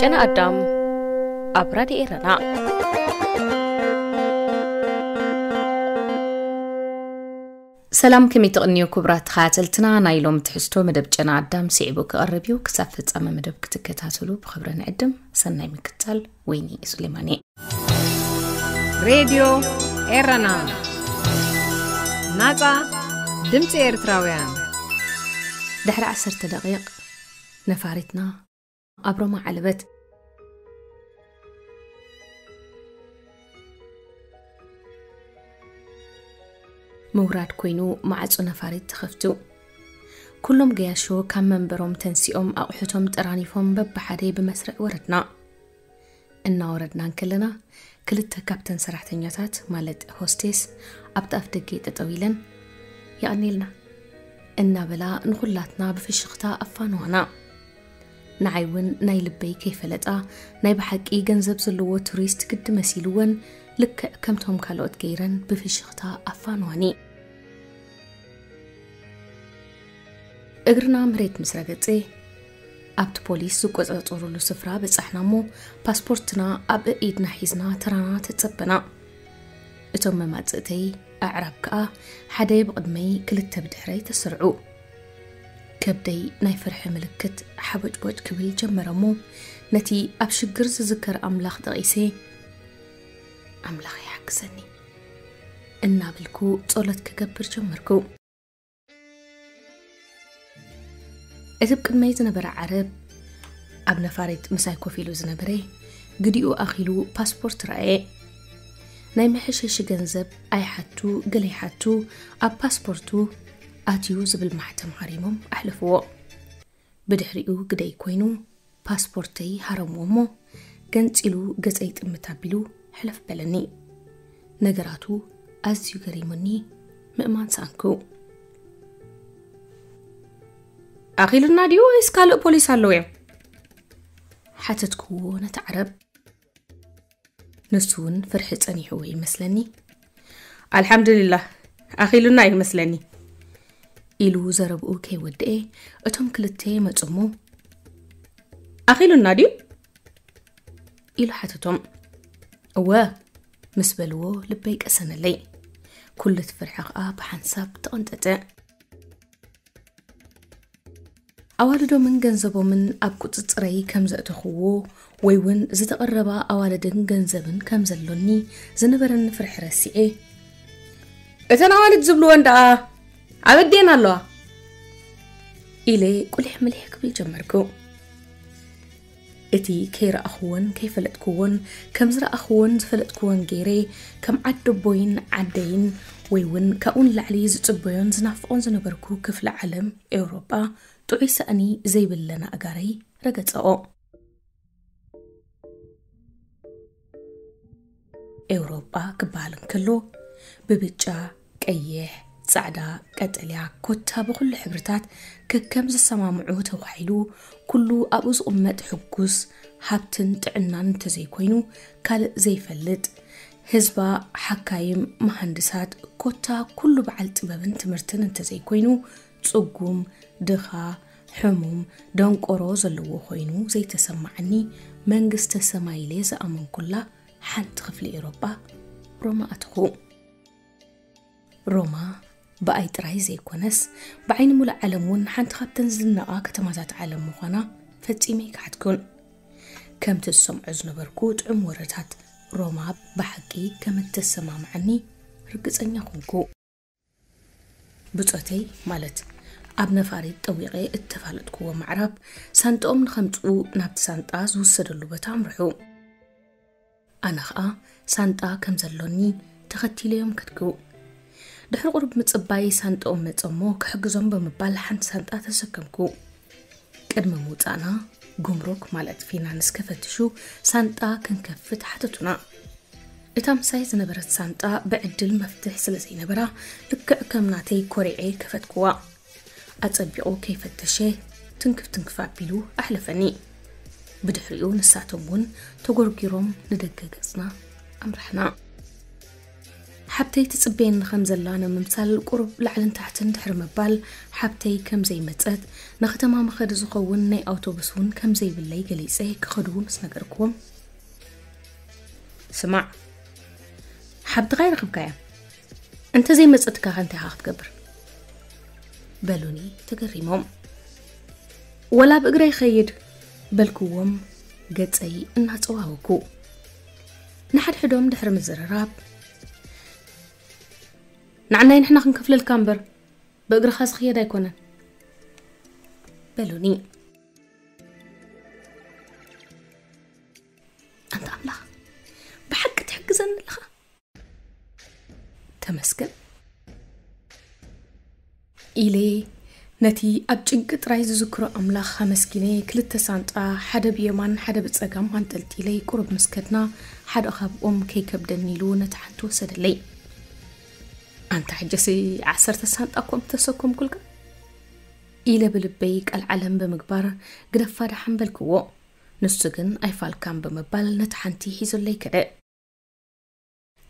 جنا أدم أبرد إيرانا سلام كمي تغنيو كبرات خاتلتنا نايلوم تحستو مدب جنا أدم سيعبو كأربيو كسافت أما مدب كتكتاتلو بخبرنا أدم سنعي مكتال ويني سليماني راديو إيرانا ناقا دمتي إيرتراويان دحر عسر دقيق نفارتنا ዓሰርተ ደቂቕ ነፋሪትና ኣብ ሮማ ዓለበት ምውራድ ኮይኑ ማዕፁ ነፋሪት ተኸፍቱ ኩሎም ገያሾ ካብ መንበሮም ተንሲኦም ኣቑሑቶም ጠራኒፎም በብሓደ ብመስርዕ ወረድና እናወረድና ከለና ክልተ ካብተን ሰራሕተኛታት ማለት ሆስቴስ ኣብቲ ኣፍ ደገ ጠጠው ኢለን ይቐኒልና እናበላ ንኹላትና ብፍሽኽታ ኣፋንዋና ንዓይ እውን ናይ ልበይ ከይፈለጣ ናይ ብሓቂ ገንዘብ ዘለዎ ቱሪስት ግዲ መሲልወን ልክዕ ከምቶም ካልኦት ገይረን ብፍሽኽታ ኣፋንዋኒ እግርና መሬት ምስ ረገፀ ኣብቲ ፖሊስ ዝቆፃፀሩሉ ስፍራ በፃሕና እሞ ፓስፖርትና ኣብ ኢድና ሒዝና ተራና ተፀበና እቶም መማፅእተይ ኣዕራብ ከዓ ሓደ ብቕድመይ ክልተ ብድሕረይ ተስርዑ ከብደይ ናይ ፍርሒ ምልክት ሓበጭቦጭ ክብል ጀመረ እሞ ነቲ ኣብ ሽግር ዝዝከር ኣምላኽ ጠቒሰ ኣምላኽ ይሓግዘኒ እናብልኩ ጸሎት ክገብር ጀመርኩ እቲ ብቅድመይ ዝነበረ ዓረብ ኣብ ነፋሪት ምሳይ ኮፍ ኢሉ ዝነበረ ግዲኡ ኣኺሉ ፓስፖርት ረአየ ናይ መሕሸሺ ገንዘብ ኣይሓቱ ገለ ይሓቱ ኣብ ፓስፖርቱ ኣትዩ ዝብል ማሕተም ሃሪሞም ኣሕልፍዎ ብድሕሪኡ ግደይ ኮይኑ ፓስፖርተይ ሃረምዎ እሞ ገንፂሉ ገፀይ ጥምት ኣቢሉ ሕለፍ በለኒ ነገራቱ ኣዝዩ ገሪሙኒ ምእማን ሰኣንኩ ኣኺሉና ድዩ ወይስ ካልእ ፖሊስ ኣለዉ እዮም ሓተትክዎ ነቲ ዓረብ ንሱ እውን ፍርሒ ፀኒሕዎ ይመስለኒ ኣልሓምዱሊላህ ኣኺሉና ይመስለኒ ኢሉ ዘረብኡ ከይወድአ እቶም ክልተ መፁ እሞ ኣኺሉና ድዩ ኢሉ ሓተቶም እወ ምስ በልዎ ልበይ ቀሰነለይ ኩሉ እቲ ፍርሒ ከዓ ብሓንሳብ ተቐንጠጠ ኣዋልዶምን ገንዘቦምን ኣብ ቁፅፅረይ ከም ዘእተኽዎ ወይ እውን ዝተቐረባ ኣዋልድን ገንዘብን ከም ዘሎኒ ዝነበረኒ ፍርሒ ረሲዐ እተን ኣዋልድ ዝብልዎን ደኣ ኣብ ኣዴን ኣለዋ ኢለ ቁሊሕ ምሊሕ ክብል ጀመርኩ እቲ ከይረኣኽዎን ከይፈለጥክዎን ከም ዝረኣኽዎን ዝፈለጥክዎን ገይረ ከም ዓደቦይን ዓደይን ወይ እውን ካብኡ ንላዕሊ ዝፅበዮን ዝናፍቆን ዝነበርኩ ክፍሊ ዓለም ኤውሮጳ ጥዑይ ሰእኒ ዘይብለና ኣጋረይ ረገፀኦ ኤውሮጳ ክበሃል እንከሎ ብብጫ ቀይሕ ፃዕዳ ቀጠልያ ኮታ ብኩሉ ሕብርታት ከከም ዝሰማምዑ ተባሂሉ ኩሉ ኣብኡ ዝቕመጥ ሕጉስ ሃብትን ጥዕናን እንተዘይኮይኑ ካልእ ዘይፈልጥ ህዝባ ሓካይም መሃንድሳት ኮታ ኩሉ በዓል ጥበብን ትምህርትን እንተዘይኮይኑ ፅጉም ድኻ ሕሙም ደንቆሮ ዘለዎ ኮይኑ ዘይተሰማዐኒ መንግስተ ሰማይለ ዝኣመንኩላ ሓንቲ ክፍሊ ኤውሮጳ ሮማ ኣትኹ ሮማ ብኣይ ጥራይ ዘይኮነስ ብዓይኒ ሙሉእ ዓለም እውን ሓንቲ ካብተን ዝነቓ ከተማታት ዓለም ምዃና ፈፂመ ይካሕትኩን ከምቲ ዝሰምዖ ዝነበርኩ ጥዑም ወረታት ሮማ ብሓቂ ከም እተሰማምዐኒ ርግፀኛ ኮንኩ ብፆተይ ማለት ኣብ ነፋሪት ጠዊቐ እተፋለጥክዎ ምዕራብ ሳንጦኦም ንኸምፅኡ ናብቲ ሳንጣ ዝውሰደሉ ቦታ ኣምርሑ ኣነ ከዓ ሳንጣ ከም ዘሎኒ ተኸቲለዮም ከድኩ ድሕሪ ቁርብ ምፅባይ ሳንጦኦም መፀ እሞ ክሕግዞም ብምባል ሓንቲ ሳንጣ ተሰከምኩ ቅድሚ ምውፃእና ጉምሩክ ማለት ፊናንስ ከፈትሹ ሳንጣ ክንከፍት ሓተቱና። እታ ምሳይ ዝነበረት ሳንጣ ብዕድል መፍትሕ ስለ ዘይነበራ ልክዕ ከም ናተይ ኮሪዐ ከፈትክዋ። ኣፀቢቑ ከይፈተሸ ትንክፍ ትንክፍ ኣቢሉ ኣሕለፈኒ። ብድሕሪኡ ንሳቶም እውን ተጎርጊሮም ንደገ ገፅና ኣምራሕና حبتي تسبين خم زلنا ممثل قرب لعلن تحتن دحر مبال. حبتي كم زي متأت. ما مخد زخون ناي أوتوبسون كم زي باللي قليسي كخدوه مس نقركم سمع حبت غير خبكايا أنت زي متسد أنت هاخد قبر بلوني تقريمهم ولا بقري خيد. بلكوهم قد سي إنها تواهوكو نحد حدوم دحر مزرراب ምዝርራብ ንዓናይ ንሕና ክንከፍለልካ እምበር ብእግርኻ ዝኽየድ ኣይኮነን በሉኒ ኣንተ ኣምላኽ ብሓቂ ትሕግዘኒ ኣለኻ ተመስገን ኢለ ነቲ ኣብ ጭንቂ ጥራይ ዝዝክሮ ኣምላኽ ኣመስጊነ ክልተ ሳንጣ ሓደ ብየማን ሓደ ብፀጋም ኣንጠልጢለይ ቁሩብ ምስ ከድና ሓደ ካብኦም ከይከብደኒ ኢሉ ነቲ ሓንቲ ወሰደለይ أنت حجسي عسرت تسانت أقوم تسوكم كلك إلى بلبيك العلم بمقبارة قد فارح حنبل كو نسجن أي فالكام بمبال نتحنتي حيزو اللي كده.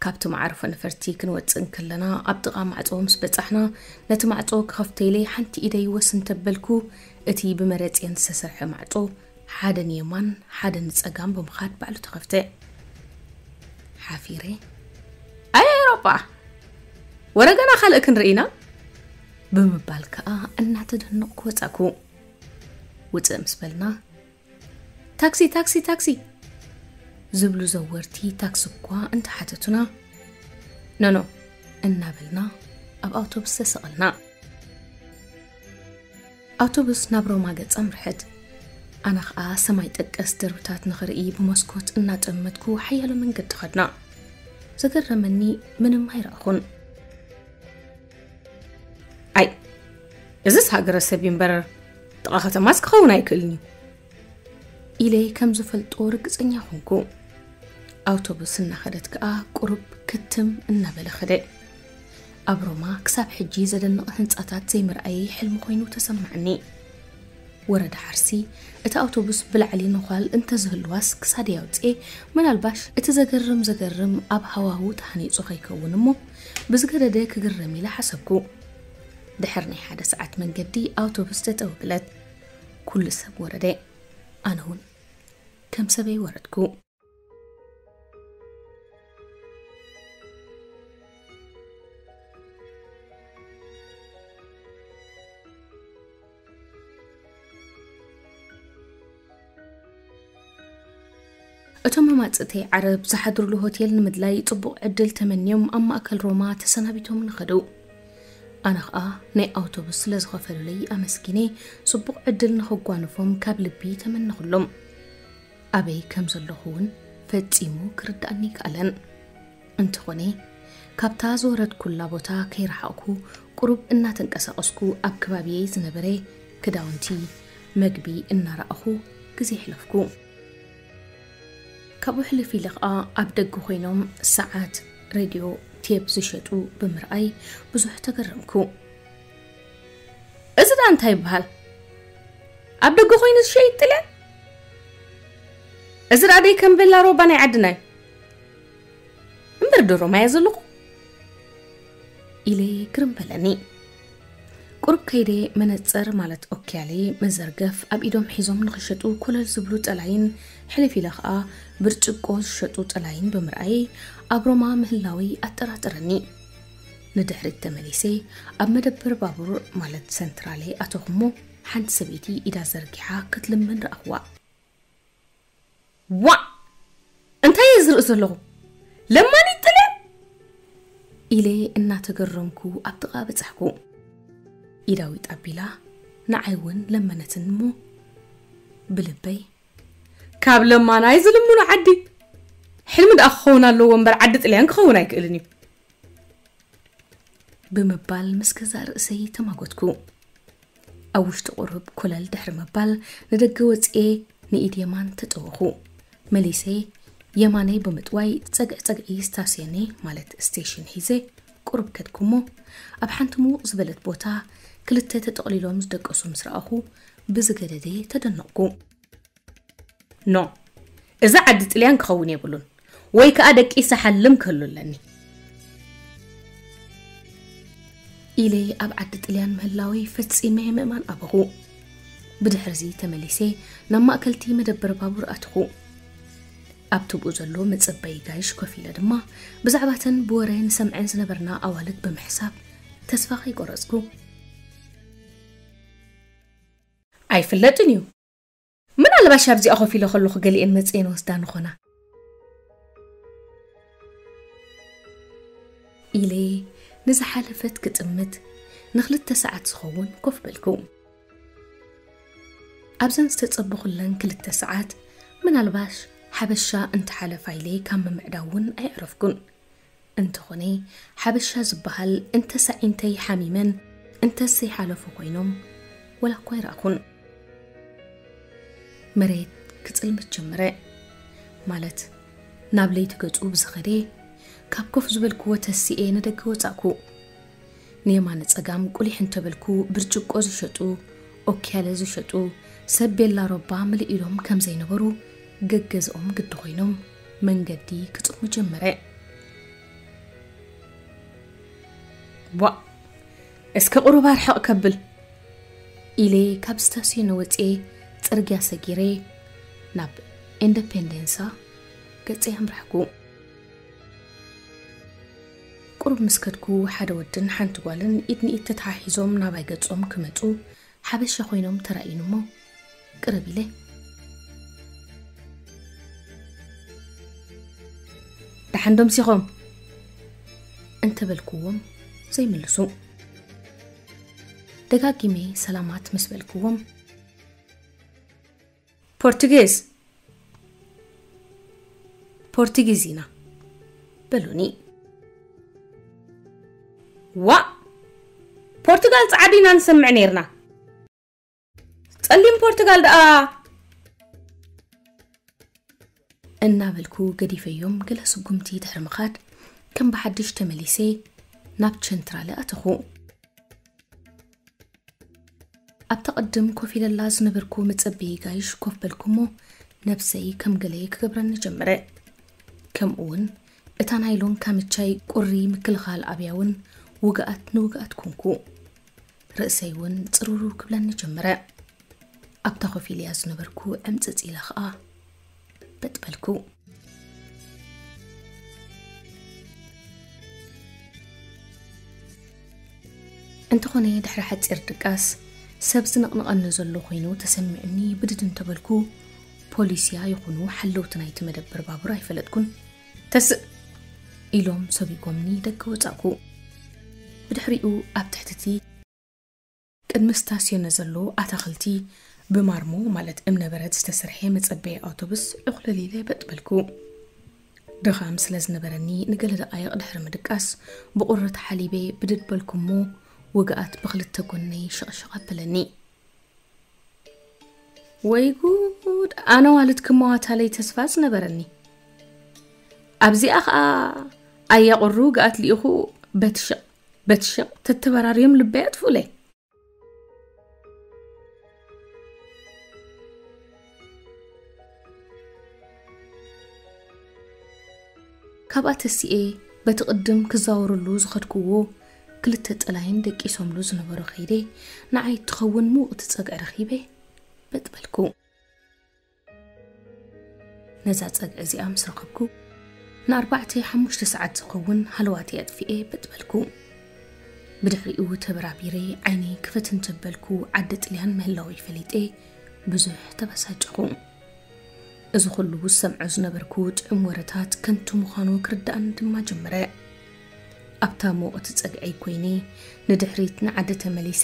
كابتو معرفة نفرتي كنوتسن كلنا. أبدغا معطو مس بتحنا. نت معطو كخفتي لي حنتي إيدي وسن تبلكو أتي بمرت ينسسرح معطو حادا يمان حادا نتسقام بمخاد بعلو تخفتي حافيري. أي أوروبا! ወረገና ካልእ ክንርኢና ብምባል ከዓ እናተደነቕኩ ወፃኩ ውፅእ ምስ በልና ታክሲ ታክሲ ታክሲ ዝብሉ ዘወርቲ ታክሲ እኳ እንተሓተቱና ኖኖ እናበልና ኣብ ኣውቶቡስ ተሰቐልና። ኣውቶቡስ ናብ ሮማ ገፀ ምርሕት ኣነ ከዓ ሰማይ ጠቀስ ደርብታት ንኽርኢ ብመስኮት እናጠመትኩ ሓያሎ መንገዲ ኸድና። ዘገረመኒ ምንም ኣይረእኹን እዚስ ሃገረ ሰብ እምበር ጥቓ ከተማስ ክኸውን ኣይክእልን እዩ ኢለ ከም ዝፈልጦ ርግፀኛ ኮንኩ ኣውቶቡስ እናኸደት ከዓ ቁሩብ ክትም እናበለ ኸደ ኣብ ሮማ ክሳብ ሕጂ ዘደንቕ ህንፃታት ዘይምርኣየ ሕልሚ ኮይኑ ተሰማዕኒ ወረዳ ሓርሲ እቲ ኣውቶቡስ ብላዕሊ ንኳል እንተዝህልዋስ ክሳድ ያውፅአ ምናልባሽ እቲ ዘገርም ዘገርም ኣብ ሃዋህው ተሃኒፁ ከይከውን እሞ ብዝገደደ ክግረም ኢለ ሓሰብኩ ድሕር ናይ ሓደ ሰዓት መንገዲ ኣውቶቡስ ጠጠው ብለት ኩሉ ሰብ ወረደ ኣነ እውን ከም ሰበይ ወረድኩ እቶም መማፅእተይ ዓረብ ዝሓድርሉ ሆቴል ንምድላይ ፅቡቕ ዕድል ተመንዮም ኣብ ማእከል ሮማ ተሰናቢቶም ንኸዱ ኣነ ከዓ ናይ ኣውቶቡስ ስለ ዝኸፈሉለይ ኣመስጊነ ፅቡቕ ዕድል ንኸጓንፎም ካብ ልቢ ተመንኹሎም ኣበይ ከም ዘለኹ እውን ፈፂሙ ክርዳእኒ ይከኣለን እንተኾነ ካብታ ዝወረድኩላ ቦታ ከይረሓቕኩ ቁሩብ እናተንቀሳቐስኩ ኣብ ከባቢየ ዝነበረ ክዳውንቲ መግቢ እናረኣኹ ግዜ ሕለፍኩ ካብኡ ሕልፍ ኢለ ከዓ ኣብ ደገ ኮይኖም ሰዓት ሬድዮ ቴብ ዝሸጡ ብምርኣይ ብዙሕ ተገረምኩ። እዚ ዳ እንታይ ይበሃል? ኣብ ደገ ኮይኑ ዝሸይጥ ጥልያ እዚ ዳኣደይ ከም በላ ሮባ ናይ ዓድና እዩ እምበር እየ ዘለኹ? ኢለ ግርም በለኒ ቁርብ ከይደ መነፀር ማለት ኦክያሌ መዘርገፍ ኣብ ኢዶም ሒዞም ንክሸጡ ኮለል ዝብሉ ጠላይን ሕልፍ ኢለ ከዓ ብርጭቆ ዝሸጡ ጠላይን ብምርኣይ ኣብ ሮማ ምህላዊ ኣጠራጥረኒ። ንድሕሪት ተመሊሰ ኣብ መደበር ባቡር ማለት ሰንትራሌ ኣተኹሞ ሓንቲ ሰበይቲ ኢዳ ዘርጊሓ ክትልምን ረኣኽዋ ዋ! እንታይ እየ ዝርኢ ዘለኹ? ለማኒ ጥለ! ኢለ እናተገረምኩ ኣብ ጥቓ በፃሕኩ ኢዳዊት ኣቢላ ንዓይ እውን ለመነትን እሞ ብልበይ ካብ ለማናይ ዝልምኑ ዓዲ ሕልሚ ደኣ ክኸውን ኣለዎ እምበር ዓዲ ጥልያን ክኸውን ኣይክእልን እዩ ብምባል ምስ ገዛ ርእሰይ ተማጎትኩ ኣብ ውሽጢ ቁርብ ኮለል ድሕሪ ምባል ንደገ ወፅኤ ንኢድ የማን ተጠወኹ መሊሰ የማነይ ብምጥዋይ ፀግዒ ፀግዒ ስታስየነ ማለት ስቴሽን ሒዘ ቁርብ ከድኩ እሞ ኣብ ሓንቲ ምዉቕ ዝበለት ቦታ ክልተ ተጠቕሊሎም ዝደቀሱ ምስ ብዝገደደ ተደነቕኩ ኖ እዚ ዓዲ ጥልያን ክኸውን የብሉን። ወይ ከዓ ደቂሰ ሓልም ክህሉ ኣለኒ። ኢለ ኣብ ዓዲ ጥልያን ምህላወይ ፈፂመ ምእማን ኣበኹ ብድሕሪ እዚ ተመሊሰ ናብ ማእከልቲ መደበር ባቡር ኣትኹ። ብኡ ዘሎ መፀበይ ጋይሽ ኮፍ ኢለ ድማ ብዛዕባተን ብወረን ሰምዐን ዝነበርና ኣዋልድ ብምሕሳብ ተስፋ ከይቆረፅኩ ኣይፍለጥን እዩ ምናልባሽ ኣብዚኣ ኮፍ ኢለ ከለኹ ገሊአን መፅአን ወስዳ ንኾና ኢለ ንዝሓለፈት ክጥምት ንክልተ ሰዓት ዝኸውን ኮፍ በልኩ ኣብዘን ዝተፀበኹለን ክልተ ሰዓት ምናልባሽ ሓበሻ እንተሓለፋ ኢለ ካብ ምምዕዳው እውን ኣይዕረፍኩን እንተኾነ ሓበሻ ዝበሃል እንተሳዒንተይ ሓሚመን እንተዘይሓለፉ ኮይኖም ወላ እኳ ይረኣኹን መሬት ክፅልምት ጀመረ ማለት ናብ ለይቲ ገፁ ብዝኸደ ካብ ኮፍ ዝበልክዎ ተሲኤ ንደገ ወፃእኩ ንየማነ ፀጋም ቁሊሕ እንተበልኩ ብርጭቆ ዝሸጡ ኦክያለ ዝሸጡ ሰቤላ ሮባ ምልእ ኢሎም ከም ዘይነበሩ ገገዝኦም ግዲ ኮይኖም መንገዲ ክፅሙ ጀመረ ዋ እስከ ቁሩባ ርሕቕ ከብል ኢለ ካብ ስታስዮን ወፅኤ ፅርግያ ሰጊረ ናብ ኢንደፔንደንሳ ገፀ ኣምራሕኩ ቁሩብ ምስ ከድኩ ሓደ ወድን ሓንቲ ጓልን ኢድ ንኢድ ተተሓሒዞም ናባይ ገጾም ክመፁ ሓበሻ ኮይኖም ተራእዩን እሞ ቅርብ ኢለ ዳሓንዶም ሲኾም እንተበልክዎም ዘይምልሱ ደጋጊሜ ሰላማት ምስ በልክዎም Português. Portuguesina. بلوني و بورتغال تعدينا نسمع نيرنا تقليم بورتغال دقا أنا بالكو قدي في يوم قلا قمتي دهر مخاد كم بحدش تمليسي ناب تشنترا لأتخو أبتقدم كوفي للاز نبركو متسبيه جايش كوف بالكمو نفسي كم جليك كبرن نجمري كم أون كامي تشاي قري مكل مكلغال أبيون وقعت نوقعت كونكو. رأسيون ترورو كبلن جمرة أبتقى كوفي لياز نبركو أمتت إلى خاء بتبلكو انت خوني دحر حد إردقاس. ድቃስ ሰብ ዝነቕንቐኒ ዘሎ ኮይኑ ተሰሚዕኒ ብድድ እንተበልኩ ፖሊስያ ይኹኑ ሓለውቲ ናይቲ መደበር ባቡር ኣይፈለጥኩን ተስእ ኢሎም ሰቢጎምኒ ደገ ወፃእኩ ብድሕሪኡ ኣብ ትሕትቲ ቅድሚ ስታስዮነ ዘሎ ኣታኽልቲ ብማርሞ ማለት እምነበረድ ዝተሰርሐ መፀበዪ ኣውቶቡስ ዕቑለሊለ በጥበልኩ ድኻም ስለ ዝነበረኒ ንገለ ደቃይቕ ድሕሪ ምድቃስ ብቁረት ሓሊበ ብድድ በልኩ እሞ ውግኣት ብክልተ ጎነይ ሽቕሽቕ ኣበለኒ ወይ ጉድ ኣነ ዋልድ ክመዋታለይ ተስፋ ዝነበረኒ ኣብዚኣ ከዓ ኣያቑሩ ግኣት ልኢኹ በትሽቕ በትሽቕ ተተበራርዮም ልበይ ኣጥፍኡለይ ካብኣ ተሲኤ በቲ ቅድም ክዛወረሉ ዝኸድክዎ ክልተ ጥላይን ደቂሶምሉ ዝነበሩ ከይደ ንዓይ ትኸውን ሙቕቲ ፀግዒ ረኺበ በጥበልኩ ነዛ ፀግዒ እዚኣ ምስ ረኸብኩ ንኣርባዕተ ሓሙሽተ ሰዓት ዝኸውን ሃለዋት ኣጥፊኤ በጥበልኩ ብድሕሪኡ ተበራቢረ ዓይነይ ክፈት እንተበልኩ ዓዲ ጥልያን ምህላዊ ፈሊጤ ብዙሕ ተበሳጨኹ እዚ ኩሉ ዝሰምዖ ዝነበርኩ ጥዑም ወረታት ከንቱ ምዃኑ ክርዳእኒ ድማ ጀመረ ኣብታ ሞቕቲ ፀግዐይ ኮይነ ንድሕሪት ንዓዲ ተመሊሰ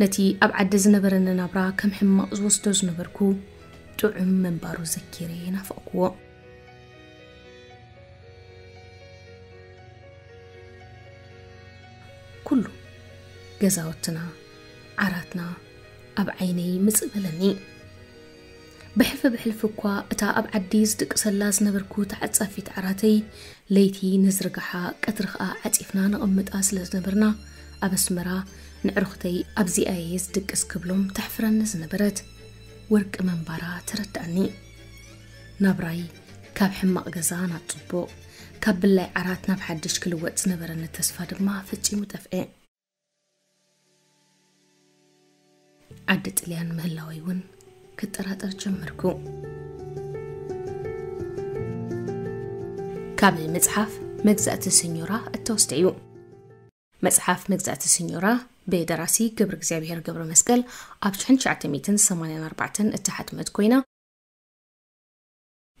ነቲ ኣብ ዓዲ ዝነበረኒ ናብራ ከም ሕማቕ ዝወስዶ ዝነበርኩ ጥዑም መንባሩ ዘኪረ ናፈቕክዎ ኩሉ ገዛውትና ዓራትና ኣብ ዓይነይ ምፅእ በለኒ ብሕልፊ ብሕልፊ እኳ እታ ኣብ ዓዲ ዝድቅሰላ ዝነበርኩ ተዓፃፊት ዓራተይ ለይቲ ንዝርግሓ ቀትሪ ከዓ ዓፂፍና ነቐምጣ ስለ ዝነበርና ኣብ ኣስመራ ንዕሩኽተይ ኣብዚኣየ ዝድቅስ ክብሎም ተሕፍረኒ ዝነበረት ወርቂ መንባራ ተረዳእኒ ናብራይ ካብ ሕማቕ ገዛ ናብ ፅቡቕ ካብ ብላይ ዓራት ናብ ሓድሽ ክልወጥ ዝነበረኒ ተስፋ ድማ ፈፂሙ ጠፍአ ዓዲ ጥልያን ምህላወይ እውን ክጠራጠር ጀመርኩ። ካብ መፅሓፍ መግዛእቲ ስኞራ እተወስደ እዩ መፅሓፍ መግዛእቲ ስኞራ ብደራሲ ግብሪ እግዚኣብሔር ገብረ መስቀል ኣብ 1984 እተሓትመት ኮይና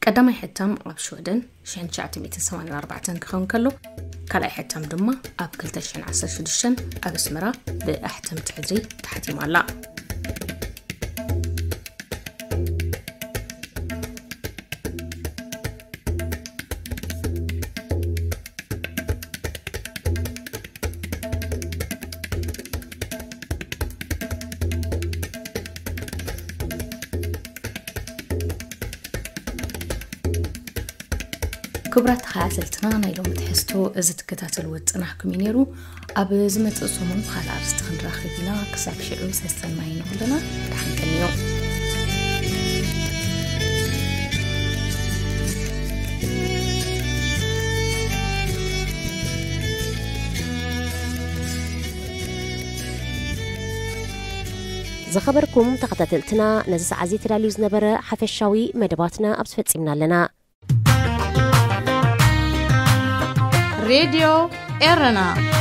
ቀዳማይ ሕታም ኣብ ሽወደን 1984 ክኸውን ከሎ ካልኣይ ሕታም ድማ ኣብ 2016 ኣብ ኣስመራ ብኣሕተምቲ ሕድሪ ተሓቲማ ኣላ ክቡራት ሓያሰልትና ናይ ሎሚ ትሕዝቶ እዚ ትከታተልዎ ፅናሕኩም እዩ ነይሩ ኣብ ዝመፅእ ሰሙን ካልእ ኣርስቲ ክንራኸብ ኢና ክሳብ ሽዑ ሰሰናይ ንኩለና ድሓንቀኒ እዩ ዝኸበርኩም ተኸታተልትና ነዚ ሰዓት እዚ ተዳልዩ ዝነበረ ሓፈሻዊ መደባትና ኣብ ዝፈፂምና ኣለና Radio Erana.